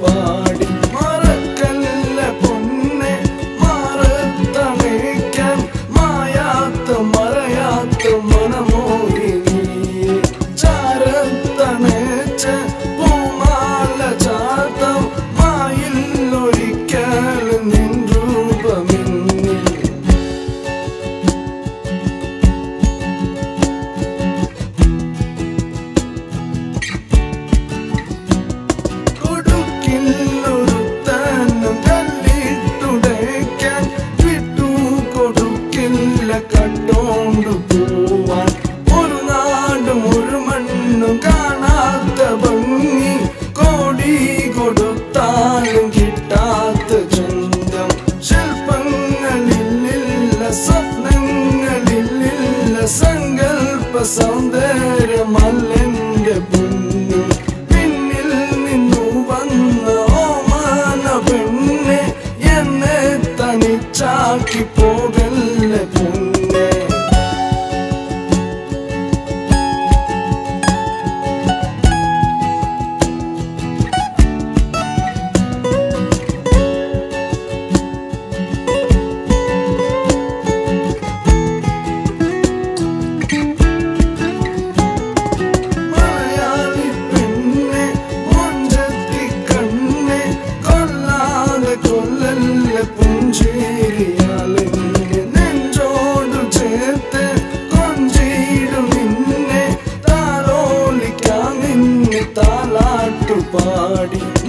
പാടി മറക്കല്ല പൊന്നെ മറത്തണയ്ക്കാൻ മായാത്ത മറയാത്ത മനമോരി ചാരത്തണച്ച കണ്ടോണ്ടു പോവാൻ ഒരു നാടും ഒരു മണ്ണും കാണാത്ത ഭംഗി കോടി കൊടുത്താലും കിട്ടാത്ത ചന്തം. ശില്പങ്ങളിലില്ല സ്വപ്നങ്ങളിലില്ല സങ്കല്പ സൗന്ദര്യമല്ലെന്റെ പുന്നു. പിന്നിൽ നിന്നു വന്ന ഓമാന പെണ്ണെ എന്നെ തനിച്ചാക്കി പോ നിന്നെ